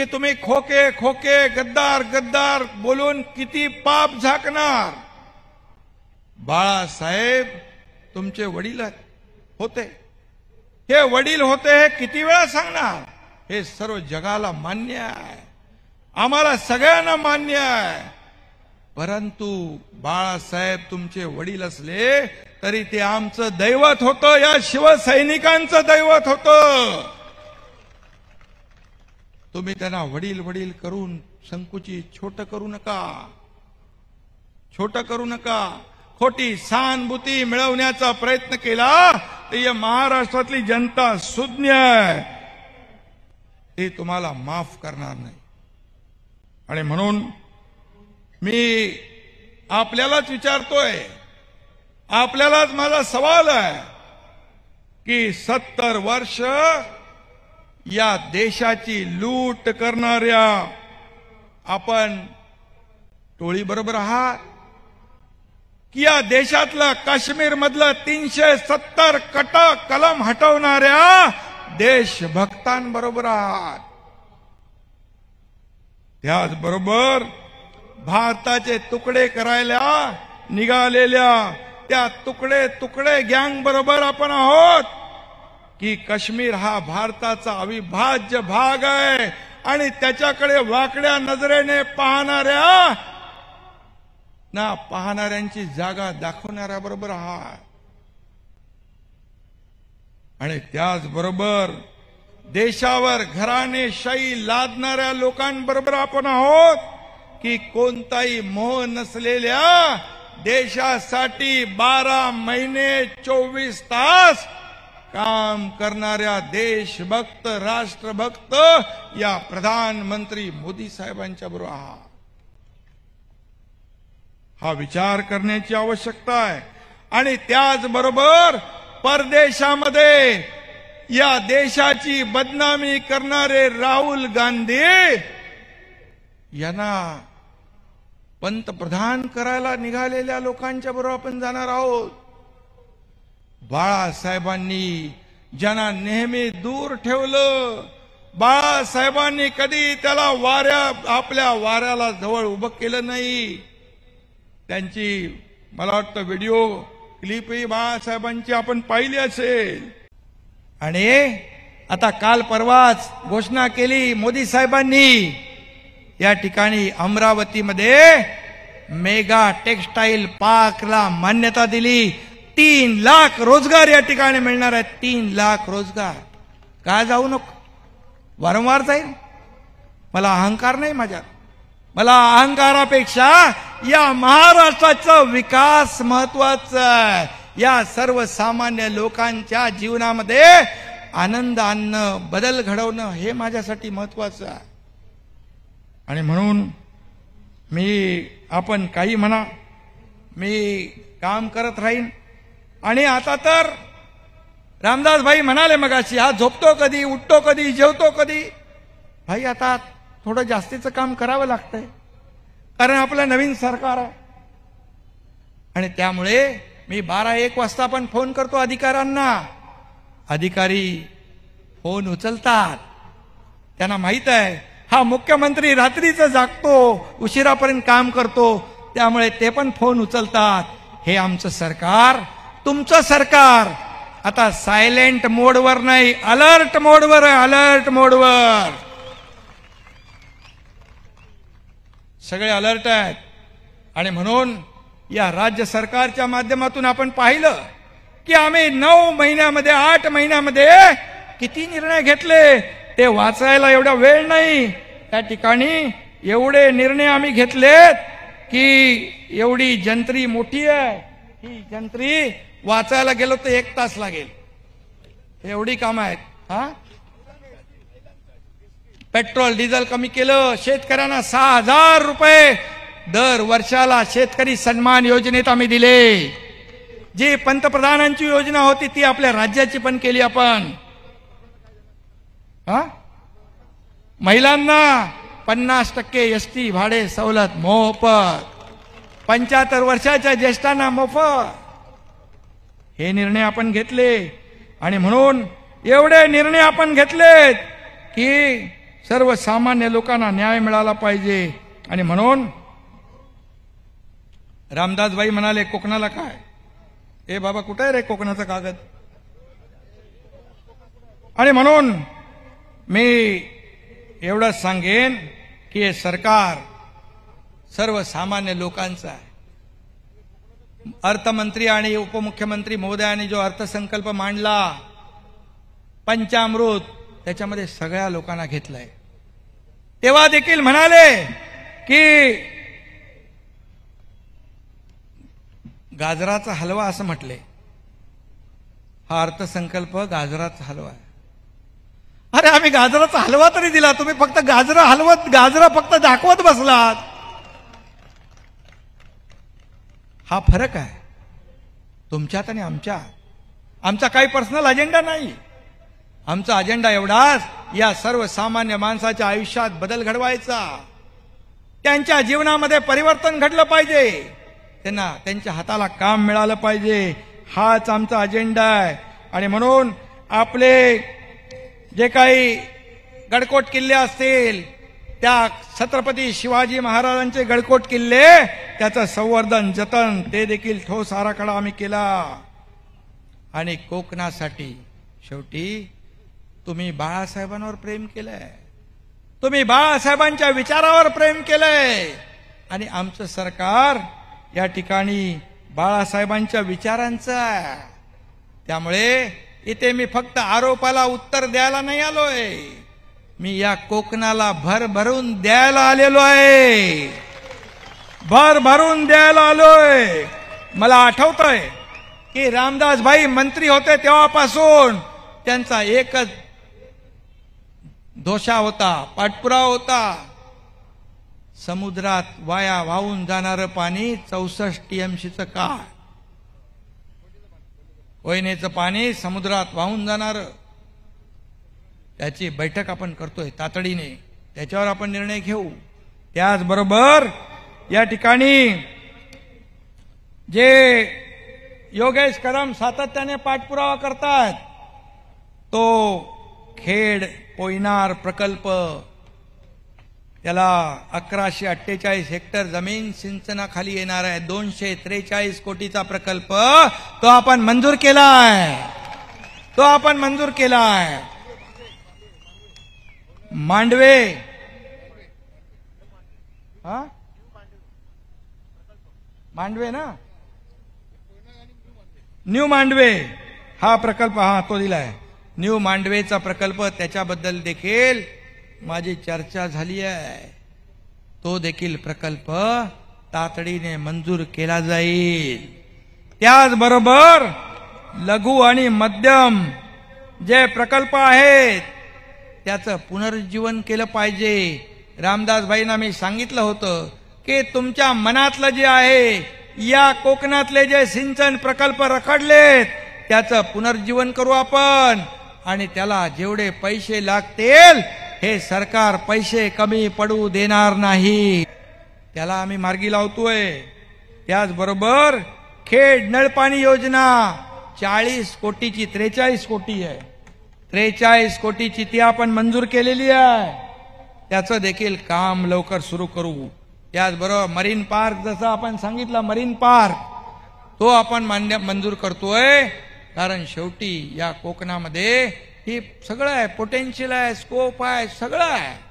की तुम्ही खोके खोके गद्दार गद्दार बोलून किती पाप झाकणार? बाळासाहेब तुमचे वडील होते. हे वडील होते हे किती वेळा सांगणार? हे सर्व जगाला मान्य आहे. आम्हाला सगळ्यांना मान्य आहे. परंतु बाळासाहेब तुमचे वडील असले तरी ते आमचं दैवत होतं या शिवसैनिकांचं दैवत होतं. तुम्ही त्यांना वडील वडील करून संकुचित छोट करू नका. छोट करू नका. खोटी सहानुभूती मिळवण्याचा प्रयत्न केला तर या महाराष्ट्रातली जनता सुज्ञ आहे. ते तुम्हाला माफ करणार नाही. आणि म्हणून मी आपल्यालाच विचारतोय आपल्यालाच माझा सवाल आहे की सत्तर वर्ष या देशाची लूट करणाऱ्या आपण टोळी बरोबर आहात? की या देशातलं काश्मीर मधलं तीनशे सत्तर कट कलम हटवणाऱ्या देशभक्तांबरोबर आहात? त्याचबरोबर भारताचे तुकडे करायला निघालेल्या त्या तुकडे तुकडे गँग बरोबर आपण आहोत. की काश्मीर हा भारताचा अविभाज्य भाग आहे आणि त्याच्याकडे वाकड्या नजरेने पाहणाऱ्या ना पाहणाऱ्यांची जागा दाखवणाऱ्या बरोबर हा. आणि त्याचबरोबर देशावर घराणेशाही लादणाऱ्या लोकांबरोबर आपण आहोत की कोणताही मोह नसलेल्या देशासाठी बारा महिने चोवीस तास काम करणाऱ्या देशभक्त राष्ट्रभक्त या प्रधानमंत्री मोदी साहेबांच्या बरोबर आहात. हा विचार करण्याची आवश्यकता आहे. आणि त्याचबरोबर परदेशामध्ये या देशाची बदनामी करणारे राहुल गांधी यांना पंतप्रधान करायला निघालेल्या लोकांच्या बरोबर आपण जाणार आहोत. बाळासाहेबांनी ज्यांना नेहमी दूर ठेवलं बाळासाहेबांनी कधी त्याला वाऱ्या आपल्या वाऱ्याला जवळ उभं केलं नाही. त्यांची मला वाटतं व्हिडिओ क्लिपही बाळासाहेबांची आपण पाहिली असेल. आणि आता काल परवाच घोषणा केली मोदी साहेबांनी या ठिकाणी अमरावतीमध्ये मेगा टेक्स्टाईल पार्कला मान्यता दिली. तीन लाख रोजगार या ठिकाणी मिळणार आहेत. तीन लाख रोजगार. काय जाऊ नको? वारंवार जाईल. मला अहंकार नाही माझ्यात. मला अहंकारापेक्षा या महाराष्ट्राचा विकास महत्त्वाचा आहे. या सर्वसामान्य लोकांच्या जीवनामध्ये आनंद आणणं बदल घडवणं हे माझ्यासाठी महत्वाचं आहे. आणि म्हणून मी आपण काही म्हणा मी काम करत राहीन. आणि आता तर रामदास भाई म्हणाले मगाशी हा झोपतो कधी उठतो कधी जेवतो कधी? भाई आता थोडं जास्तीचं काम करावं लागतंय. कारण आपलं नवीन सरकार आहे. आणि त्यामुळे मी बारा एक वाजता पण फोन करतो अधिकाऱ्यांना. अधिकारी फोन उचलतात. त्यांना माहीत आहे हा मुख्यमंत्री रात्रीचं जागतो उशिरापर्यंत काम करतो त्यामुळे ते पण फोन उचलतात. हे आमचं सरकार तुमचं सरकार. आता सायलेंट मोडवर नाही अलर्ट मोडवर आहे अलर्ट मोडवर सगळे अलर्ट आहेत. आणि म्हणून या राज्य सरकारच्या माध्यमातून आपण पाहिलं की आम्ही नऊ महिन्यामध्ये आठ महिन्यामध्ये किती निर्णय घेतले? ते वाचायला एवढा वेळ नाही. त्या ठिकाणी एवढे निर्णय आम्ही घेतलेत की एवढी जंत्री मोठी आहे. ही जंत्री वाचायला गेलो तर एक तास लागेल. एवढी कामं आहेत. हा? पेट्रोल डिझेल कमी केलं शेतकऱ्यांना सहा हजार रुपये दर वर्षाला शेतकरी सन्मान योजनेत आम्ही दिले. जी पंतप्रधानांची योजना होती ती आपल्या राज्याची पण केली आपण. हा? महिलांना पन्नास टक्के एस टी भाडे सवलत मोफत. पंच्याहत्तर वर्षाच्या ज्येष्ठांना मोफत. हे निर्णय आपण घेतले. आणि म्हणून एवढे निर्णय आपण घेतलेत की सर्वसामान्य लोकांना न्याय मिळाला पाहिजे. आणि म्हणून रामदासबाई म्हणाले कोकणाला काय? ए बाबा कुठे आहे रे कोकणाचा कागद? आणि म्हणून मी एवढंच सांगेन की हे सरकार सर्वसामान्य लोकांचं आहे. अर्थमंत्री आणि उपमुख्यमंत्री महोदयाने जो अर्थसंकल्प मांडला पंचामृत त्याच्यामध्ये सगळ्या लोकांना घेतलंय. तेव्हा देखील म्हणाले की गाजराचा हलवा असं म्हटले. हा अर्थसंकल्प गाजराचा हलवा आहे. अरे आम्ही गाजराचा हलवा तरी दिला तुम्ही फक्त गाजरा हलवत गाजरा फक्त दाखवत बसलात. हा फरक आहे. तुमच्यात आणि आमच्यात. आमचा काही पर्सनल अजेंडा नाही. आमचा अजेंडा एवढाच या सर्वसामान्य माणसाच्या आयुष्यात बदल घडवायचा. त्यांच्या जीवनामध्ये परिवर्तन घडलं पाहिजे. त्यांना त्यांच्या हाताला काम मिळालं पाहिजे. हाच आमचा अजेंडा आहे. आणि म्हणून आपले जे काही गडकोट किल्ले असतील त्या छत्रपती शिवाजी महाराजांचे गडकोट किल्ले त्याचं संवर्धन जतन ते देखील ठोस आराखडा आम्ही केला. आणि कोकणासाठी शेवटी तुम्ही बाळासाहेबांवर प्रेम केलंय. तुम्ही बाळासाहेबांच्या विचारावर प्रेम केलंय. आणि आमचं सरकार या ठिकाणी बाळासाहेबांच्या विचारांचं आहे. त्यामुळे इथे मी फक्त आरोपाला उत्तर द्यायला नाही आलोय. मी या कोकणाला भर भरून द्यायला आलेलो आहे. भर भरून द्यायला आलोय. मला आठवतंय की रामदास भाई मंत्री होते तेव्हापासून त्यांचा एकच दोषा होता पाठपुरा होता. समुद्रात वाया वाहून जाणारं पाणी चौसष्ट टीएमसीचं काय कोयनेचं पाणी समुद्रात वाहून जाणार. त्याची बैठक आपण करतोय तातडीने. त्याच्यावर आपण निर्णय घेऊ. त्याचबरोबर या ठिकाणी जे योगेश कदम सातत्याने पाठपुरावा करतात तो खेड कोयनार प्रकल्प त्याला अकराशे अठ्ठेचाळीस हेक्टर जमीन सिंचनाखाली येणार आहे. दोनशे त्रेचाळीस कोटीचा प्रकल्प तो आपण मंजूर केला आहे तो आपण मंजूर केला आहे मांडवे. हा? मांडवे ना? न्यू मांडवे. हा प्रकल्प हा तो दिलाय. न्यू मांडवेचा प्रकल्प त्याच्याबद्दल देखील माझी चर्चा झाली आहे तो देखील प्रकल्प तातडीने मंजूर केला जाईल. त्याचबरोबर लघु आणि मध्यम जे प्रकल्प आहेत त्याचं पुनरुज्जीवन केलं पाहिजे. रामदास भाईंना मी सांगितलं होतं की तुमच्या मनातलं जे आहे या कोकणातले जे सिंचन प्रकल्प रखडलेत त्याचं पुनर्जीवन करू आपण. आणि त्याला जेवढे पैसे लागतील हे सरकार पैसे कमी पडू देणार नाही. त्याला आम्ही मार्गी लावतोय. त्याचबरोबर खेड नळपाणी योजना चाळीस कोटीची त्रेचाळीस कोटी आहे. त्रेचाळीस कोटीची ती आपण मंजूर केलेली आहे. त्याचं देखील काम लवकर सुरू करू. त्याचबरोबर मरीन पार्क जसं आपण सांगितलं मरीन पार्क तो आपण मान्य मंजूर करतोय. कारण शेवटी या कोकणामध्ये ही सगळं आहे पोटेन्शियल आहे स्कोप आहे सगळं आहे.